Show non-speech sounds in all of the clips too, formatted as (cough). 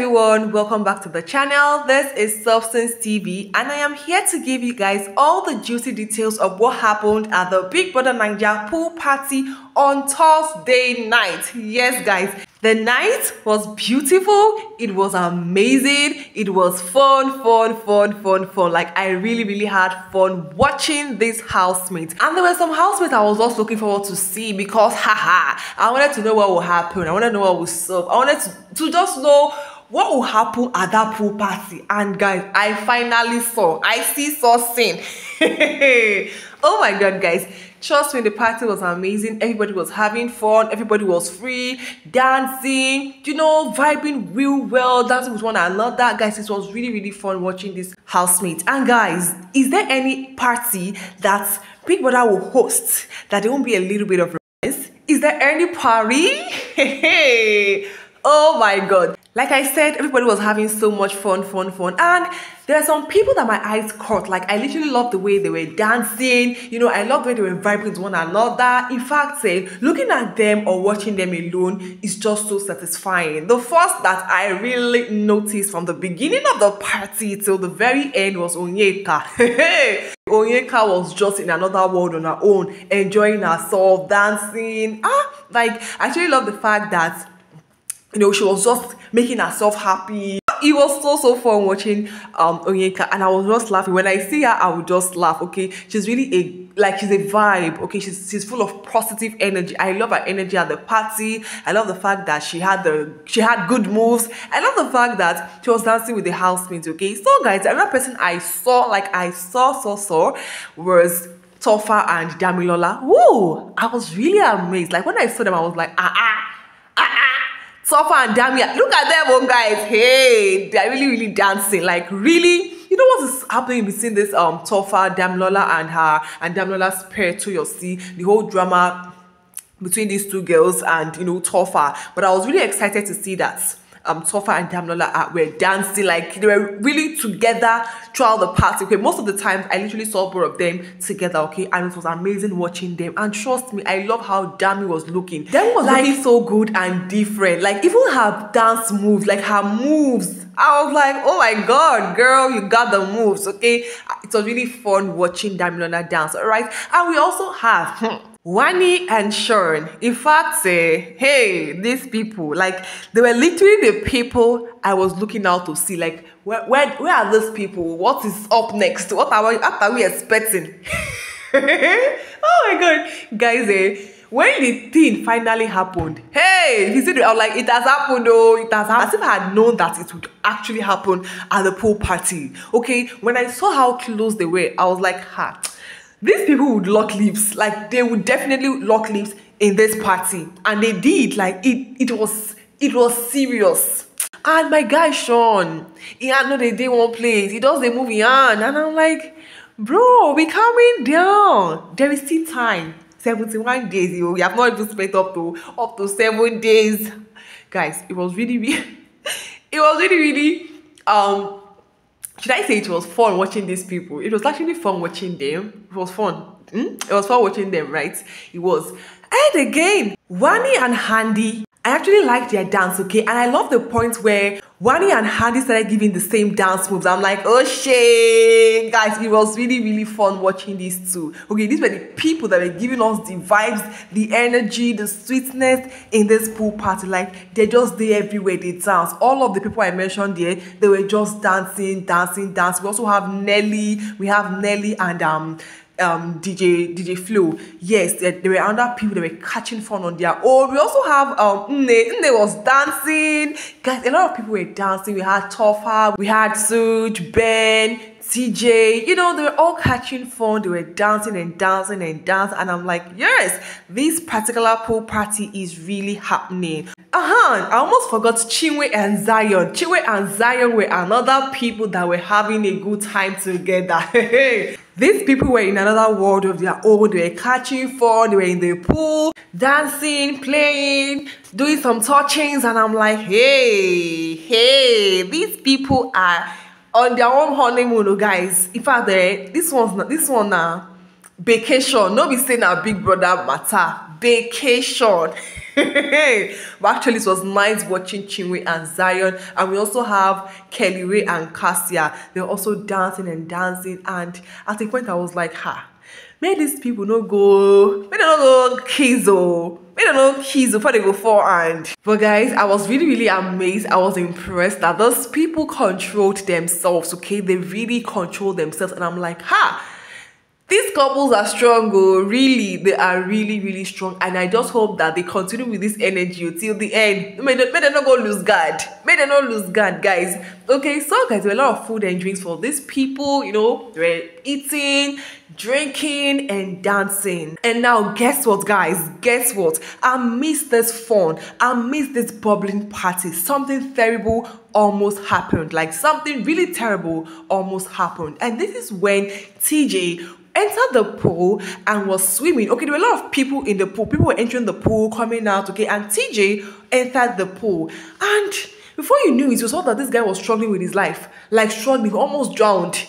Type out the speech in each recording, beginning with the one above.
everyone, welcome back to the channel. This is Substance TV and I am here to give you guys all the juicy details of what happened at the Big Brother Nigeria pool party on Thursday night. Yes guys, the night was beautiful, it was amazing, it was fun, fun, fun, fun, fun. Like I really, really had fun watching these housemates. And there were some housemates I was just looking forward to see because (laughs) haha, I wanted to know what will happen. I wanted to know what will serve. I wanted to, to just know what will happen at that pool party? And guys i finally saw i see saw sin. (laughs) Oh my god guys. Trust me the party was amazing. Everybody was having fun. Everybody was free. Dancing. You know vibing real well dancing with one another. That guys it was really really fun watching this housemate and guys is there any party that big brother will host that there won't be a little bit of romance? Is there any party? (laughs) Hey. Oh my god like I said, everybody was having so much fun, fun, fun. And there are some people that my eyes caught. Like, I literally love the way they were dancing. You know, I love the way they were vibing to one another. In fact, say, looking at them or watching them alone is just so satisfying. The first that I really noticed from the beginning of the party till the very end was Onyeka. (laughs) Onyeka was just in another world on her own, enjoying herself, dancing. Ah, like, I actually love the fact that you know, she was just making herself happy. It was so so fun watching um Onyeka and I was just laughing. When I see her, I would just laugh. Okay, she's really a like she's a vibe. Okay, she's she's full of positive energy. I love her energy at the party. I love the fact that she had the she had good moves. I love the fact that she was dancing with the housemates. Okay, so guys, another person I saw like I saw saw saw was Topher and Damilola. Whoa, I was really amazed. Like when I saw them, I was like ah ah Topher and Damia, look at them, oh guys. Hey, they're really, really dancing. Like, really, you know what is happening between this um Topher, Damilola, and her and Damilola's pair to your see the whole drama between these two girls and you know Topher. But I was really excited to see that um Topher and Damilola uh, were dancing like they were really together throughout the party. Okay, most of the times I literally saw both of them together. Okay, and it was amazing watching them. And trust me, I love how Dami was looking. Dami was like, looking so good and different. Like even her dance moves, like her moves. I was like, oh my god, girl, you got the moves. Okay, it was really fun watching Damilola dance. All right, and we also have. Wanni and Shaun, in fact, say, hey, these people, like, they were literally the people I was looking out to see. Like, where, where, where are these people? What is up next? What are we, what are we expecting? (laughs) oh my god, guys, eh, when the thing finally happened, hey, you see, I was like, it has happened, oh, it has happened. As if I had known that it would actually happen at the pool party. Okay, when I saw how close they were, I was like, ha these people would lock lips. Like they would definitely lock lips in this party. And they did. Like it it was it was serious. And my guy Shaun, he had no they day one place. He does the movie on and i'm like bro we coming down. There is still time. 71 days you we have not even spent up to up to seven days. Guys it was really really (laughs) it was really really um should I say it was fun watching these people? It was actually fun watching them. It was fun. Hmm? It was fun watching them, right? It was. And again, Wanni and Handi I actually like their dance, okay? And I love the point where Wanni and Handi started giving the same dance moves. I'm like, oh shit, guys, it was really, really fun watching these two. Okay, these were the people that were giving us the vibes, the energy, the sweetness in this pool party. Like, they're just there everywhere, they dance. All of the people I mentioned there, they were just dancing, dancing, dancing. We also have Nelly, we have Nelly and um um, DJ DJ Flow. Yes, there, there, were other people they were catching fun on their own. We also have um Nne. Nne was dancing. Guys, a lot of people were dancing. We had Topher, we had Sooj, Ben, TJ, you know, they were all catching fun. They were dancing and dancing and dancing. And I'm like, yes, this particular pool party is really happening. Uh-huh, I almost forgot Chinwe and Zion. Chinwe and Zion were another people that were having a good time together. (laughs) These people were in another world of their own. They were catching fun. They were in the pool, dancing, playing, doing some touchings. And I'm like, hey, hey, these people are on their own honeymoon, oh, guys. In fact, eh, this one's not, this one now. Vacation no be say na big brother matter vacation. (laughs) but actually, it was nice watching Chinwe and Zion, and we also have Kelly Ray and Kassia. They were also dancing and dancing, and at a point, I was like, "Ha, may these people not go, may they not go kiss oh, may they not kiss before they go forehand." But guys, I was really, really amazed. I was impressed that those people controlled themselves. Okay, they really controlled themselves, and I'm like, "Ha." These couples are strong oh really they are really really strong. And i just hope that they continue with this energy till the end. May they, may they not go lose guard. May they not lose guard guys. Okay so guys there were a lot of food and drinks for these people you know. They were eating drinking and dancing. And now guess what guys? Guess what? I miss this fun. I miss this bubbling party. Something terrible almost happened. Like something really terrible almost happened. And this is when tj entered the pool and was swimming. Okay, there were a lot of people in the pool. People were entering the pool, coming out, okay, and TJ entered the pool. And before you knew it, you saw that this guy was struggling with his life. Like struggling, almost drowned.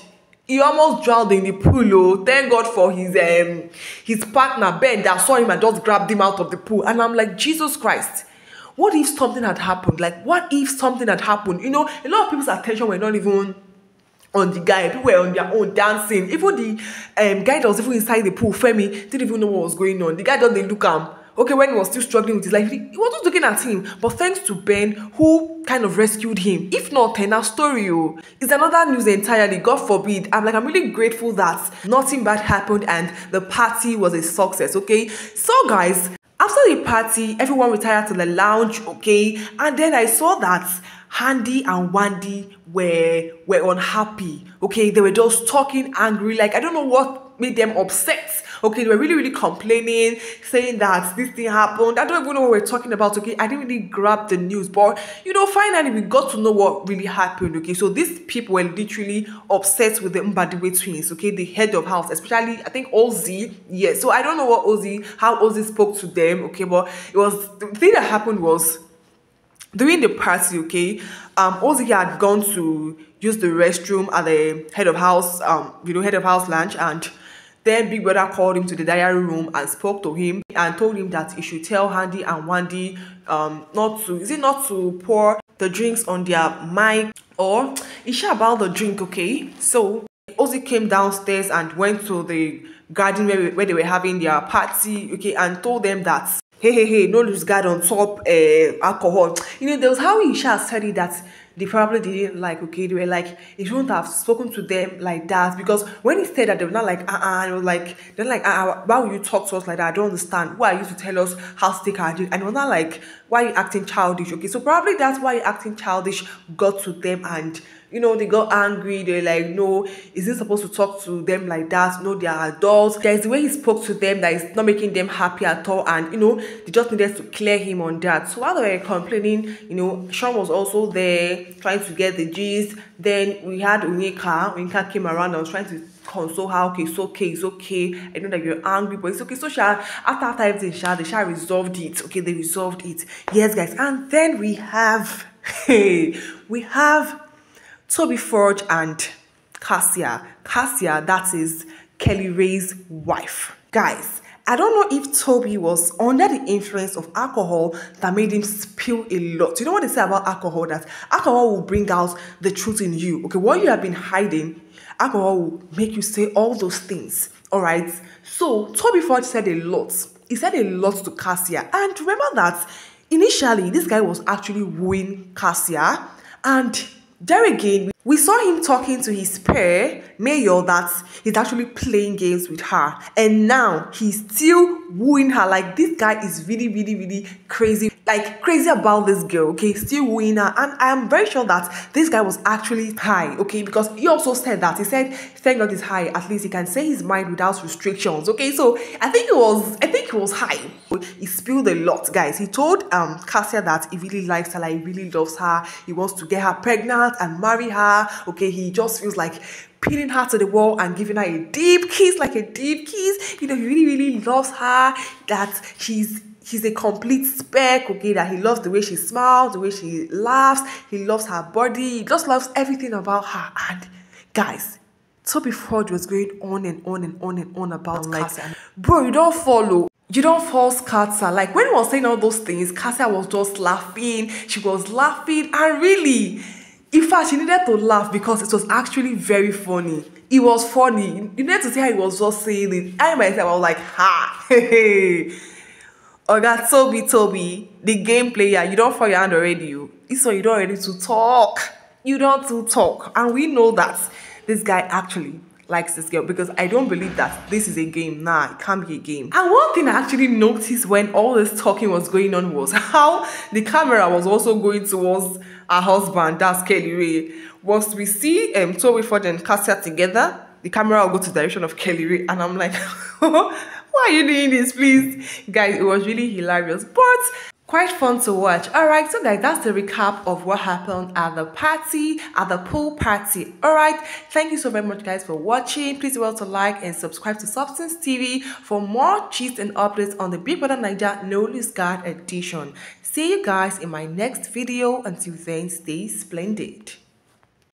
He almost drowned in the pool. Oh, thank God for his um his partner Ben that saw him and just grabbed him out of the pool. And I'm like, Jesus Christ. What if something had happened? Like, what if something had happened? You know, a lot of people's attention were not even on the guy. People were on their own dancing. Even the um, guy that was even inside the pool, Femi, didn't even know what was going on. The guy just didn't look him. Okay, when he was still struggling with his life, he, he was just looking at him. But thanks to Ben, who kind of rescued him. If not, then our story oh, is another news entirely. God forbid. I'm like, I'm really grateful that nothing bad happened and the party was a success. Okay, so guys, party, everyone retired to the lounge. Okay, and then I saw that Handi and Wanni were were unhappy. Okay, they were just talking angry. Like I don't know what made them upset. Okay, they were really, really complaining, saying that this thing happened. I don't even know what we're talking about. Okay, I didn't really grab the news, but you know, finally we got to know what really happened. Okay, so these people were literally upset with the Mbadiwe twins. Okay, the head of house, especially I think Ozee. Yes, so I don't know what Ozee, how Ozee spoke to them. Okay, but it was the thing that happened was during the party, okay, um, Ozee had gone to use the restroom at the head of house, um, you know, head of house lunch, and then Big Brother called him to the diary room and spoke to him and told him that he should tell Handy and Wandy um not to, is it not to pour the drinks on their mic or she about the drink, okay? So Ozzy came downstairs and went to the garden where, where they were having their party, okay, and told them that hey hey hey no lose guard on top uh, alcohol you know there was how he said studied that they probably didn't like okay they were like he shouldn't have spoken to them like that because when he said that they were not like uh-uh they were like they're like uh-uh why would you talk to us like that? I don't understand. Why are you to tell us how to take our drink and we're not like why are you acting childish? Okay so probably that's why acting childish got to them and you know, they got angry. They're like, no, is he supposed to talk to them like that? No, they are adults. There's the way he spoke to them that is not making them happy at all. And, you know, they just needed to clear him on that. So while they were complaining, you know, Shaun was also there trying to get the gist. Then we had Onyeka. Onyeka came around and was trying to console her. Okay, it's okay, it's okay. I know that you're angry, but it's okay. So Sha, after, after everything, Sha, they Sha resolved it. Okay, they resolved it. Yes, guys. And then we have, hey, (laughs) we have Toby Forge and Kassia. Kassia, that is Kelly Ray's wife. Guys, I don't know if Toby was under the influence of alcohol that made him spill a lot. You know what they say about alcohol? That alcohol will bring out the truth in you. Okay, what you have been hiding, alcohol will make you say all those things. All right. So Toby Forge said a lot. He said a lot to Kassia. And remember that initially this guy was actually wooing Kassia and there again, we saw him talking to his peer, Mayor, that he's actually playing games with her. And now he's still wooing her. Like, this guy is really, really, really crazy. Like, crazy about this girl, okay? Still wooing her. And I am very sure that this guy was actually high, okay? Because he also said that. He said, thank God he's high. At least he can say his mind without restrictions, okay? So, I think it was, I think he was high. He spilled a lot, guys. He told um Kassia that he really likes her, like, he really loves her. He wants to get her pregnant and marry her, okay? He just feels like pinning her to the wall and giving her a deep kiss, like a deep kiss. You know, he really, really loves her, that she's he's a complete spec, okay, that he loves the way she smiles, the way she laughs, he loves her body, he just loves everything about her. And guys, Toby Forge was going on and on and on and on about like, bro, you don't follow. you don't force Kassia. Ah. Like when he was saying all those things, Kassia was just laughing. She was laughing, and really, in fact, she needed to laugh because it was actually very funny. It was funny. You needed to see how he was just saying it. I myself I was like, ha, (laughs) hey, Oh, that Toby, Toby, the game player. You don't fall your hand already. You, so you don't ready to talk. You don't to talk, and we know that this guy actually likes this girl because I don't believe that this is a game. Nah, it can't be a game. And one thing I actually noticed when all this talking was going on was (laughs) how the camera was also going towards her husband, that's Kelly Ray. Once we see um, Toby Forge and Kassia together, the camera will go to the direction of Kelly Ray, and I'm like, (laughs) why are you doing this, please? Guys, it was really hilarious. But quite fun to watch. All right so guys that's the recap of what happened at the party at the pool party. All right thank you so very much guys for watching. Please well to like and subscribe to substance tv for more cheats and updates on the big brother Naija no lose guard edition. See you guys in my next video. Until then stay splendid